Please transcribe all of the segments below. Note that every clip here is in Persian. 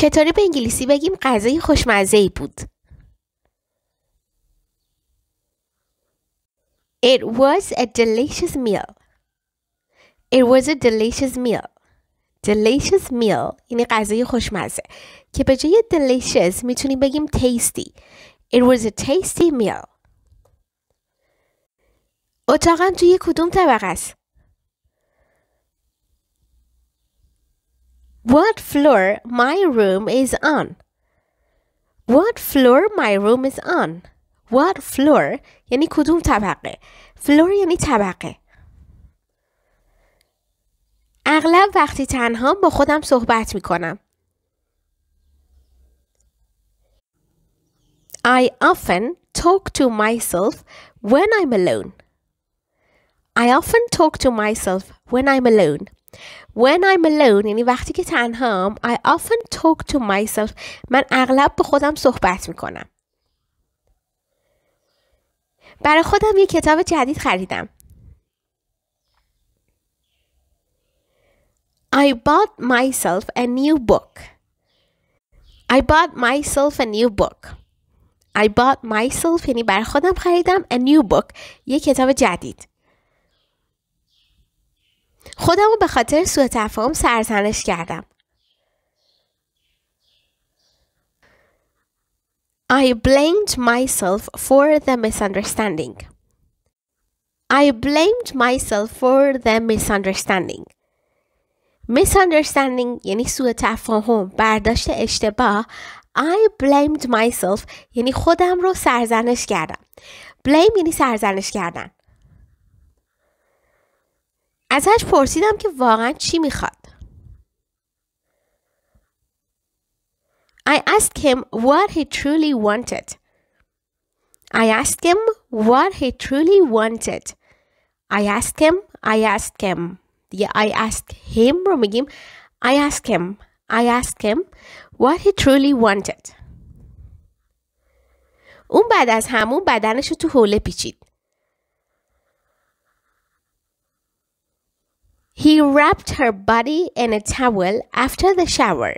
چطوری به انگلیسی بگیم غذای خوشمزه ای بود It was a delicious meal. It was a delicious meal. Delicious meal یعنی غذای خوشمزه که به جای delicious می‌تونیم بگیم tasty. It was a tasty meal. اتاقم توی کدوم طبقه است؟ What floor my room is on? What floor my room is on? What floor یعنی کدوم طبقه floor یعنی طبقه اغلب وقتی تنها با خودم صحبت می کنم I often talk to myself when I'm alone. I often talk to myself when I'm alone. When I'm alone یعنی وقتی که تنهام I often talk to myself من اغلب به خودم صحبت می کنم. برای خودم یه کتاب جدید خریدم. I bought myself a new book. I bought myself a new book. I bought myself یعنی برای خودم خریدم a new book یه کتاب جدید. خودم رو به خاطر سوء تفاهم سرزنش کردم. I blamed myself for the misunderstanding. I blamed myself for the misunderstanding. Misunderstanding یعنی سوء تفاهم، برداشت اشتباه. I blamed myself یعنی خودم رو سرزنش کردم. Blame یعنی سرزنش کردن. ازش پرسیدم که واقعا چی می‌خواد. I asked him what he truly wanted. I asked him what he truly wanted. I asked him, I asked him. دیگه I asked him رو میگیم I asked him, I asked him what he truly wanted. اون بعد از همون بدنش رو تو حوله پیچید. He wrapped her body in a towel after the shower.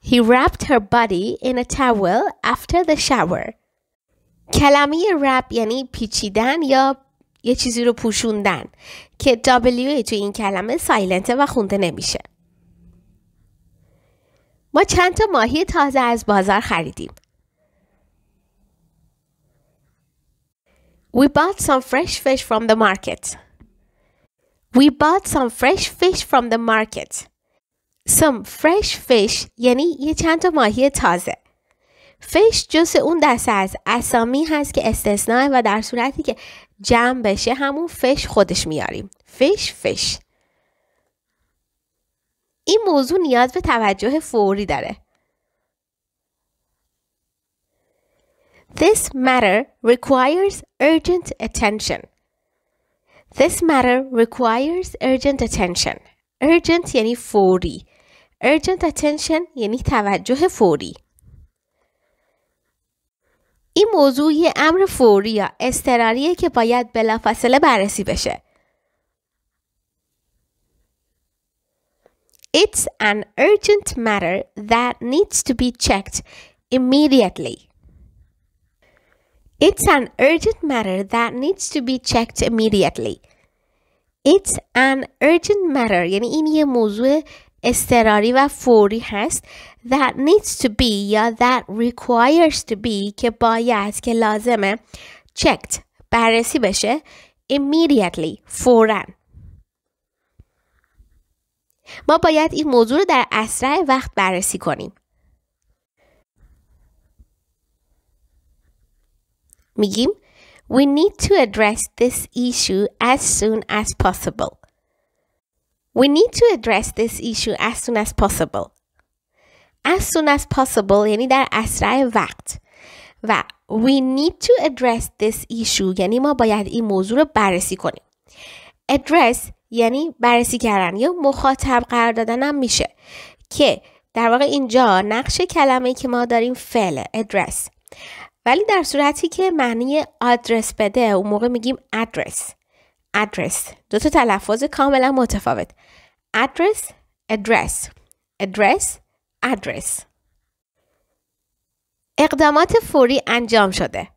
He wrapped her body in a towel after the shower. کلمه رپ یعنی پیچیدن یا یه چیزی رو پوشوندن که W تو این کلمه سایلنته و خونده نمیشه. ما چند تا ماهی تازه از بازار خریدیم. We bought some fresh fish from the market. We bought some fresh fish from the market. Some fresh fish یعنی یه چند تا ماهی تازه. فش جز اون دسته از اسامی هست که استثناء و در صورتی که جمع بشه همون فش خودش میاریم. فش فش. این موضوع نیاز به توجه فوری داره. This matter requires urgent attention. This matter requires urgent attention. Urgent یعنی فوری. Urgent attention یعنی توجه فوری. این موضوع یه امر فوری یا اضطراریه که باید بلافاصله بررسی بشه. It's an urgent matter that needs to be checked immediately. It's an urgent matter that needs to be checked immediately. It's an urgent matter یعنی این یه موضوع اضطراری و فوری هست that needs to be یا that requires to be که باید که لازمه checked بررسی بشه immediately فورا ما باید این موضوع رو در اسرع وقت بررسی کنیم میگیم We need to address this issue as soon as possible. We need to address this issue as soon as possible. As soon as possible یعنی در اسرع وقت. و we need to address this issue یعنی ما باید این موضوع رو بررسی کنیم. Address یعنی بررسی کردن یا مخاطب قرار دادن هم میشه که در واقع اینجا نقش کلمه که ما داریم فعل address ولی در صورتی که معنی آدرس بده اون موقع میگیم address address دو تا تلفظ کاملا متفاوت. address address address address اقدامات فوری انجام شده.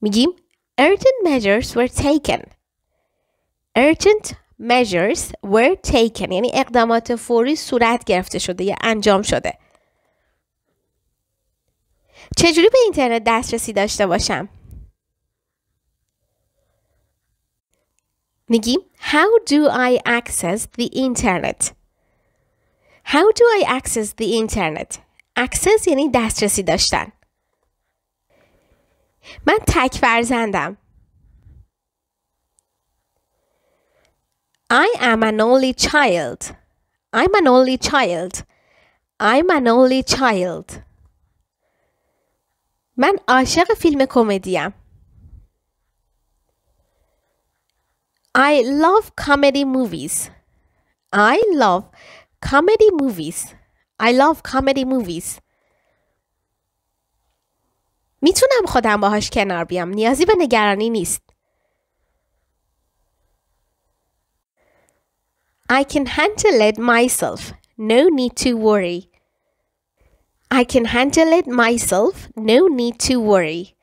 میگیم urgent measures were taken. urgent measures were taken. یعنی اقدامات فوری صورت گرفته شده یا انجام شده. چجوری به اینترنت دسترسی داشته باشم؟ میگیم How do I access the internet? How do I access the internet? access یعنی دسترسی داشتن من تک فرزندم I am an only child I'm an only child I'm an only child من عاشق فیلم کمدیم I love comedy movies I love comedy movies I love comedy movies می‌تونم خودم باهاش کنار بیام نیازی به نگرانی نیست I can handle it myself no need to worry I can handle it myself. No need to worry.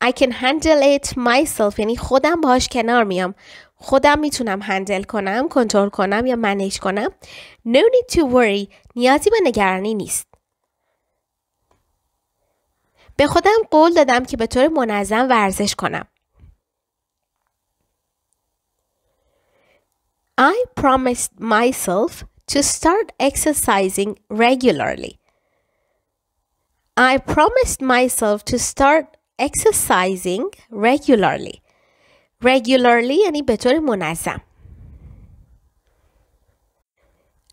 I can handle it myself. یعنی خودم باهاش کنار میام. خودم می‌تونم هندل کنم کنترل کنم یا منیج کنم. No need to worry. نیازی به نگرانی نیست. به خودم قول دادم که به طور منظم ورزش کنم. I promised myself to start exercising regularly. I promised myself to start exercising regularly. Regularly یعنی به طور منظم.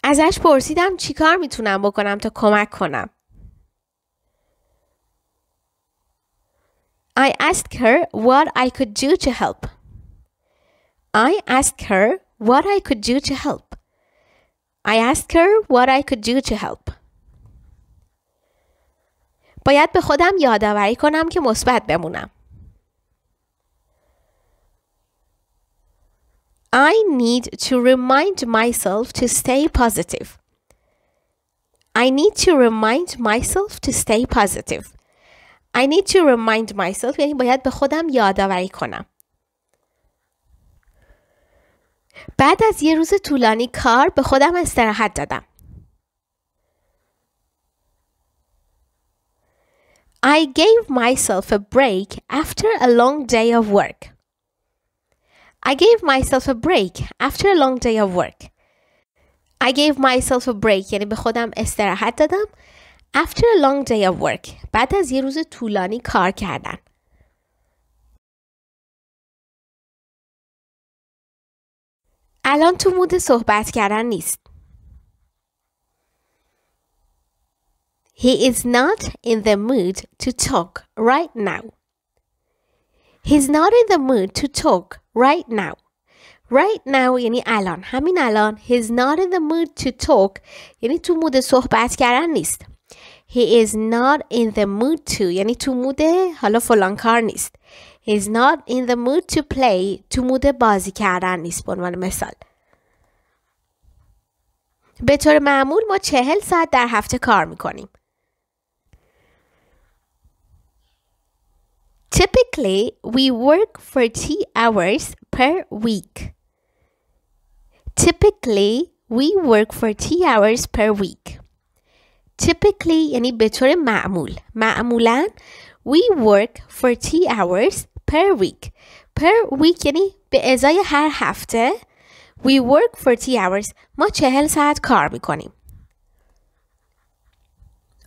ازش پرسیدم چیکار میتونم بکنم تا کمک کنم. I asked her what I could do to help. I asked her what I could do to help. I asked her what I could do to help. باید به خودم یادآوری کنم که مثبت بمونم. I need to remind myself to stay positive. I need to remind myself to stay positive. I need to remind myself یعنی باید به خودم یادآوری کنم. بعد از یه روز طولانی کار به خودم استراحت دادم. I gave myself a break after a long day of work. I gave myself a break after a long day of work. I gave myself a break یعنی به خودم استراحت دادم after a long day of work بعد از یه روز طولانی کار کردن. الان تو مود صحبت کردن نیست. He is not in the mood to talk right now. He's not in the mood to talk right now. Right now یعنی الان همین الان He's not in the mood to talk یعنی تو مود صحبت کردن نیست He is not in the mood to یعنی تو مود حالا فلان کار نیست He's not in the mood to play تو مود بازی کردن نیست به عنوان مثال به طور معمول ما چهل ساعت در هفته کار میکنیم Typically, we work 40 hours per week. Typically, we work 40 hours per week. Typically یعنی به طور معمول. معمولا we work 40 hours per week. Per week یعنی به ازای هر هفته we work 40 hours. ما چهل ساعت کار میکنیم.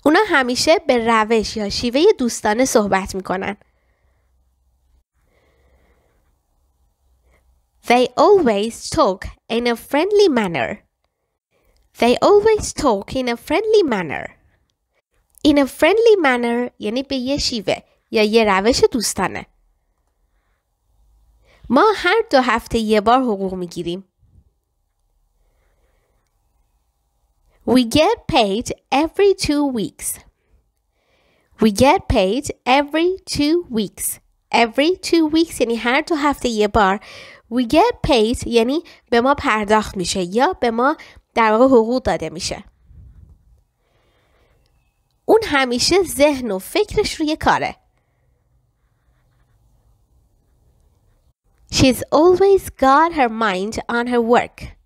اونا همیشه به روش یا شیوه دوستانه صحبت میکنن. They always talk in a friendly manner. They always talk in a friendly manner. In a friendly manner یعنی به یه شیوه یا یه روش دوستانه. ما هر دو هفته یه بار حقوق میگیریم. We get paid every two weeks. We get paid every two weeks. every two weeks یعنی هر دو هفته یه بار we get paid یعنی به ما پرداخت میشه یا به ما در واقع حقوق داده میشه اون همیشه ذهن و فکرش روی کاره She's always got her mind on her work.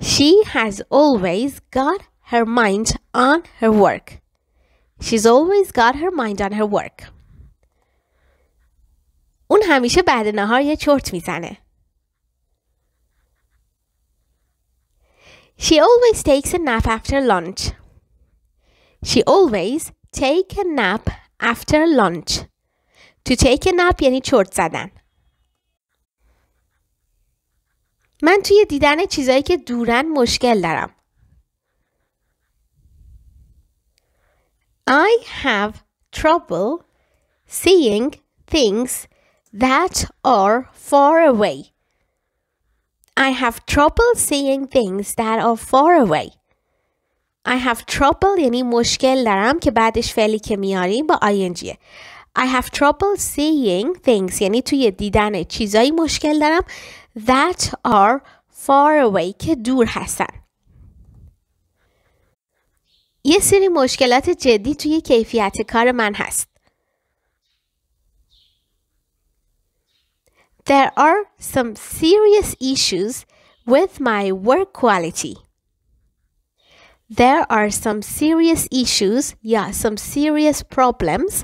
She has always got her mind on her work. She's always got her mind on her work. اون همیشه بعد نهار یه چرت می‌زنه. She always takes a nap after lunch. She always take a nap after lunch. To take a nap یعنی چرت زدن. من توی دیدن چیزایی که دورن مشکل دارم. I have trouble seeing things that are far away. I have trouble seeing things that are far away. I have trouble یعنی مشکل دارم که بعدش فعلی که میاریم با ingه. I have trouble seeing things یعنی توی دیدن چیزایی مشکل دارم that are far away که دور هستن. یه سری مشکلات جدی توی کیفیت کار من هست. There are some serious issues with my work quality. There are some serious issues, yeah, some serious problems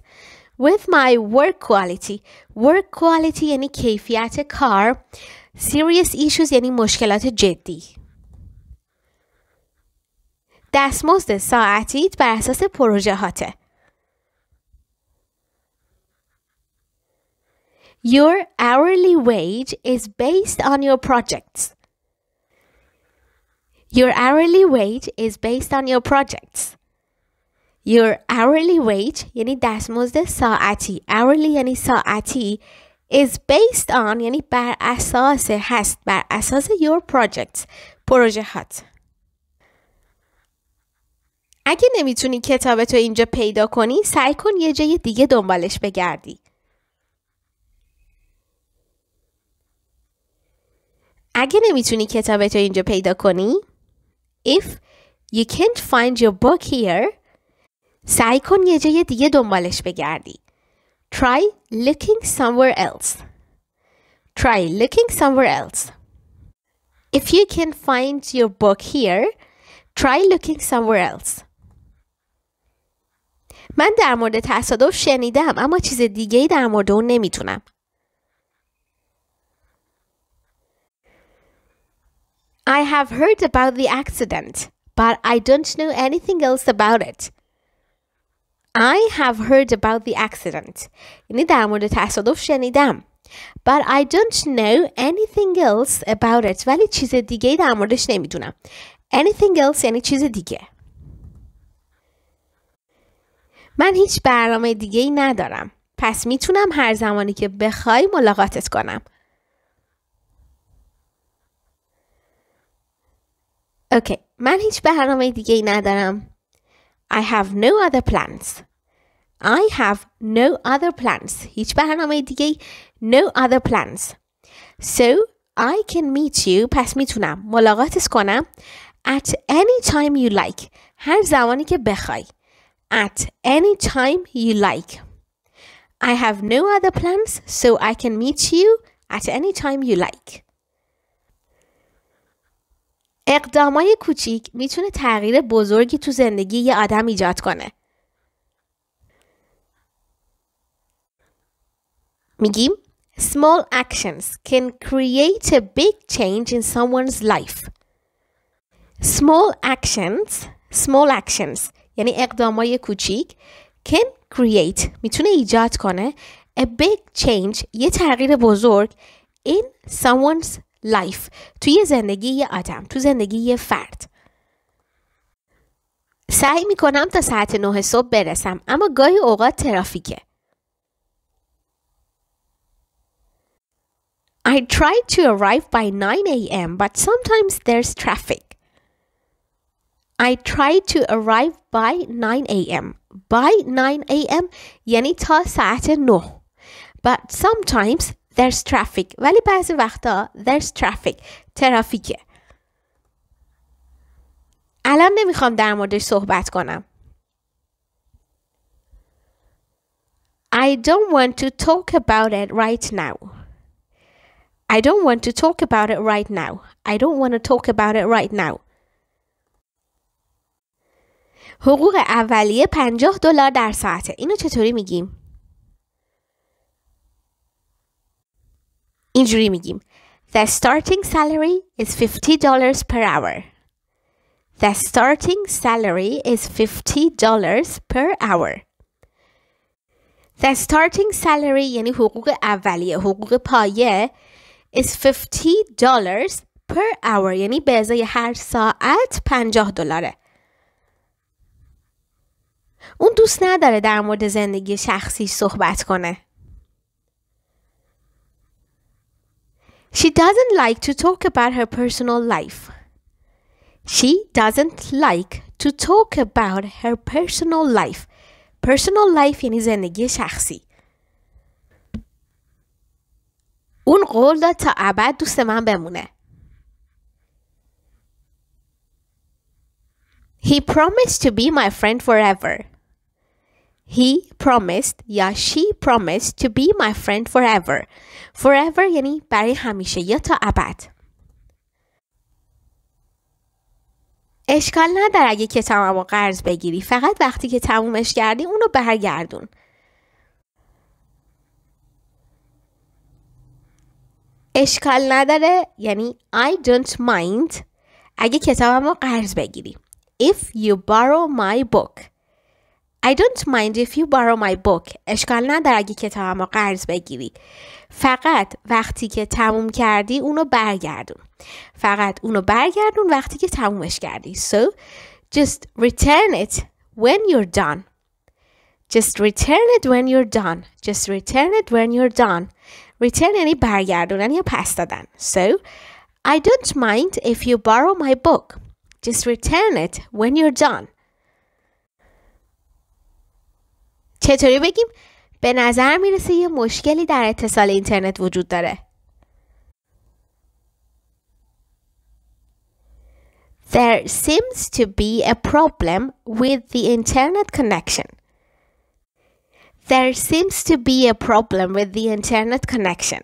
with my work quality. Work quality یعنی کیفیت کار. Serious issues یعنی مشکلات جدی. دستمزد ساعتیت بر اساس پروژه هاته. Your hourly wage is based on your projects. Your hourly wage is based on your projects. Your hourly wage یعنی دستمزد ساعتی. Hourly یعنی ساعتی is based on یعنی بر اساس هست بر اساس your projects. پروژه هات. اگه نمیتونی کتابتو اینجا پیدا کنی سعی کن یه جای دیگه دنبالش بگردی. اگه نمی‌تونی کتابتو اینجا پیدا کنی If you can't find your book here سعی کن یه جای دیگه دنبالش بگردی Try looking somewhere else Try looking somewhere else If you can find your book here Try looking somewhere else من در مورد تصادف شنیدم اما چیز دیگه ای در مورد اون نمی‌تونم I have heard about the accident, but I don't know anything else about it. I have heard about the accident. یعنی در مورد تصادف شنیدم. But I don't know anything else about it. ولی چیز دیگه در موردش نمی‌دونم. Anything else یعنی چیز دیگه. من هیچ برنامه دیگه ای ندارم. پس می‌تونم هر زمانی که بخوای ملاقاتت کنم. اوکی من هیچ برنامه دیگه ای ندارم I have no other plans I have no other plans هیچ برنامه دیگه no other plans So I can meet you پس میتونم ملاقاتت کنم at any time you like هر زمانی که بخوای at any time you like I have no other plans so I can meet you at any time you like اقدامای کوچیک می‌تونه تغییر بزرگی تو زندگی یه آدم ایجاد کنه. میگیم Small actions can create a big change in someone's life. Small actions, small actions یعنی اقدامای کوچیک can create می‌تونه ایجاد کنه a big change یه تغییر بزرگ in someone's لایف توی زندگی یه آدم تو زندگی یه فرد سعی می‌کنم تا ساعت نه صبح برسم اما گاهی اوقات ترافیکه I try to arrive by 9 a.m. but sometimes there's traffic. I try to arrive by 9 a.m. By 9 a.m. یعنی تا ساعت 9. but sometimes there's traffic ولی بعضی وقتا there's traffic ترافیکه الان نمی‌خوام در موردش صحبت کنم I don't want to talk about it right now. I don't want to talk about it right now. I don't want to talk about it right now. حقوق اولیه 50 دلار در ساعته. اینو چطوری میگیم؟ اینجوری میگیم. The starting salary is $50 per hour. The starting salary is $50 per hour. The starting salary یعنی حقوق اولیه حقوق پایه is $50 per hour یعنی به ازای هر ساعت 50 دلاره اون دوست نداره در مورد زندگی شخصی صحبت کنه She doesn't like to talk about her personal life. She doesn't like to talk about her personal life. Personal life یعنی زندگی شخصی. اون قول داد تا ابد دوست من بمونه. He promised to be my friend forever. He promised یا she promised to be my friend forever. Forever یعنی برای همیشه یا تا ابد. اشکال نداره اگه کتابم رو قرض بگیری فقط وقتی که تمومش کردی اونو برگردون اشکال نداره یعنی I don't mind اگه کتابم رو قرض بگیری If you borrow my book I don't mind if you borrow my book اشکال نداره اگه کتابم رو قرض بگیری فقط وقتی که تموم کردی اونو برگردون فقط اونو برگردون وقتی که تمومش کردی so just return it when you're done just return it when you're done just return it when you're done return یعنی برگردونن یا پس دادن so I don't mind if you borrow my book just return it when you're done چطوری بگیم به نظر می‌رسه یه مشکلی در اتصال اینترنت وجود داره. There seems to be a problem with the internet connection. There seems to be a problem with the internet connection.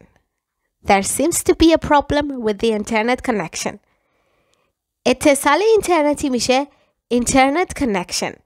There seems to be a problem with the internet connection. اتصال اینترنتی میشه internet connection.